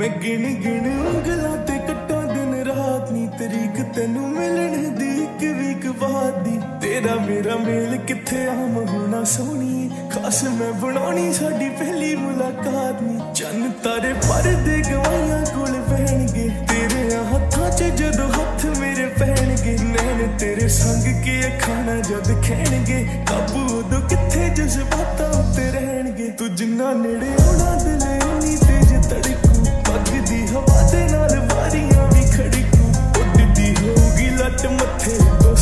ਮੈਂ ਗਿਣ ਗਿਣ ਉਂਗਲਾਂ ਤੇ ਕੱਟਾਂ ਦਿਨ ਰਾਤ ਨੀ ਤਰੀਕ ਤੈਨੂੰ ਮਿਲਣ ਦੀ ਇੱਕ ਵੀਕ ਬਾਅਦ ਦੀ। ਤੇਰਾ ਮੇਰਾ ਮੇਲ ਕਿੱਥੇ ਆਮ ਹੋਣਾ ਸੋਹਣੀ ਖਾਸ ਮੈਂ ਬਣਾਉਣੀ ਸਾਡੀ ਪਹਿਲੀ ਮੁਲਾਕਾਤ ਨੀ। ਚੰਨ ਤਾਰੇ ਪਰਦੇ ਗਵਾਈਆਂ ਕੋਲ ਬਹਿਣਗੇ। ਤੇਰੇ ਹੱਥਾਂ 'ਚ ਜਦੋਂ ਹੱਥ ਮੇਰੇ ਪਹਿਣਗੇ ਨੈਣ ਤੇਰੇ ਸੰਗ ਕੇ ਖਾਣਾ ਜਦ ਖੈਣਗੇ ਕਾਬੂ ਉਦੋਂ ਕਿੱਥੇ ਜਜ਼ਬਾਤਾਂ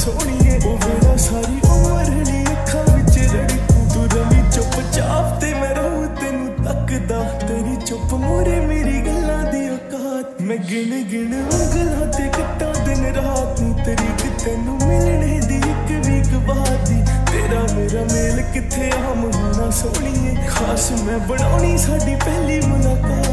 ਸੋਹਣੀਏ ਉਹ ਵੇਲਾ ਸਾਰੀ ਉਮਰ ਲਈ ਅੱਖਾਂ ਵਿੱਚ ਰੜਕੂ ਤੂੰ ਰਵੀ ਚੁੱਪ ਚਾਪ ਤੇ ਮੈਂ ਰਹੂੰ ਤੈਨੂੰ ਤੱਕਦਾ। ਤੇਰੀ ਚੁੱਪ ਮੋਰੇ ਮੇਰੀ ਗੱਲਾਂ ਦੀ ਔਕਾਤ। ਮੈਂ ਗਿਣ ਗਿਣ ਉਂਗਲਾਂ ਤੇ ਕੱਟਾਂ ਦਿਨ ਰਾਤ ਨੂੰ ਤਰੀਕ ਤੈਨੂੰ ਮਿਲਣੇ ਦੀ ਇੱਕ ਵੀਕ ਬਾਅਦ ਤੇਰਾ ਮੇਰਾ ਮੇਲ ਕਿੱਥੇ ਆਮ ਹੋਣਾ ਸੋਹਣੀਏ, ਖਾਸ ਮੈਂ ਬਣਾਉਣੀ ਸਾਡੀ ਪਹਿਲੀ ਮੁਲਾਕਾਤ।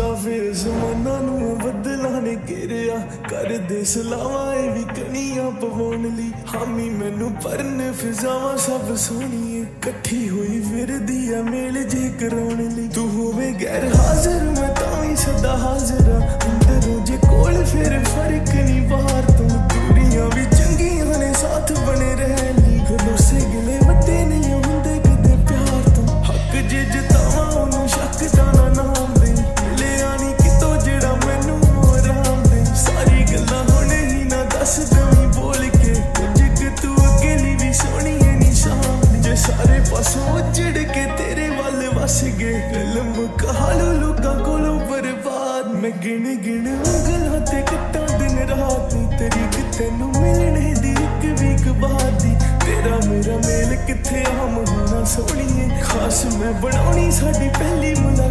ਨਿਜ਼ਾਫੇ ਜ਼ਮਾਨਾ ਨੂੰ ਬਦਲਾਂ ਨੇ ਘੇਰਿਆ। ਕਰਦੇ ਸਲਾਵਾਂ ਇਹ ਵੀ ਕਨੀਆਂ ਪਵਾਉਣ ਲਈ। ਹਾਮੀ ਮੈਨੂੰ ਪਰਨ ਫਿਜ਼ਾਵਾਂ ਸਭ ਸੋਹਣੀਏ ਇਕੱਠੀ ਹੋਈ ਫਿਰਦੀ ਆ ਮੇਲ ਜੇ ਕਰਾਉਣ ਲਈ। ਤੂੰ ਹੋਵੇ ਗੈਰ ਹਾਜ਼ਰ, ਮੈਂ ਤਾਂ ਵੀ ਸਦਾ ਹਾਜ਼ਰ ਆ। ਵੱਲ ਕਲਮ। ਕਹਾਲੂ ਲੋਕਾਂ ਕੋਲੋਂ ਬਰਬਾਦ। ਮੈਂ ਗਿਣ ਗਿਣ ਉਂਗਲਾਂ ਤੇ ਕੱਟਾਂ ਦਿਨ ਰਾਤ ਨੀ ਤਰੀਕ ਤੈਨੂੰ ਮਿਲਣੇ ਦੀ ਇੱਕ ਵੀਕ ਬਾਅਦ ਦੀ। ਤੇਰਾ ਮੇਰਾ ਮੇਲ ਕਿੱਥੇ ਹਮ ਹੋਣਾ ਸੋਹਣੀਏ। ਖਾਸ ਮੈਂ ਬਣਾਉਣੀ ਸਾਡੀ ਪਹਿਲੀ ਮੁਲਾਕਾਤ।